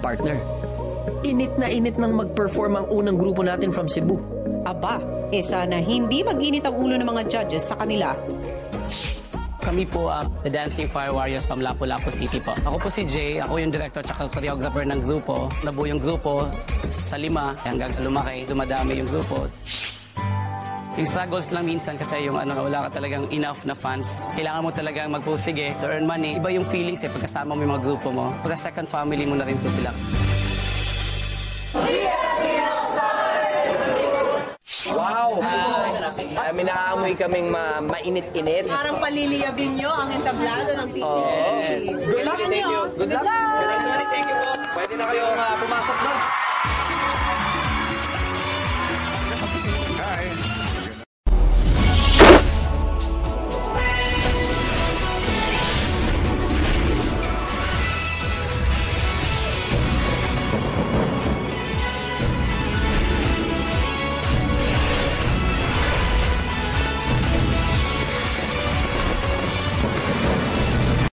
partner. Init na init nang mag-perform ang unang grupo natin from Cebu. Aba, eh sana hindi mag-init ang ulo ng mga judges sa kanila. Kami po ang The Dancing Fire Warriors from Lapu-Lapu City po. Ako po si Jay, ako yung director at choreographer ng grupo. Nabuo yung grupo sa lima hanggang sa lumaki, dumadami yung grupo. Yung struggles lang minsan kasi yung ano, wala ka talagang enough na fans. Kailangan mo talagang magpursige to earn money. Iba yung feelings eh pagkasama mo yung mga grupo mo. Pagka second family mo na rin po sila. Wow! Uh, minaamoy kaming ma mainit-init. Parang paliliyabin nyo ang entablado ng PGA. Good luck! Thank you. Good luck! Thank you po. Pwede na kayo uh, pumasok doon.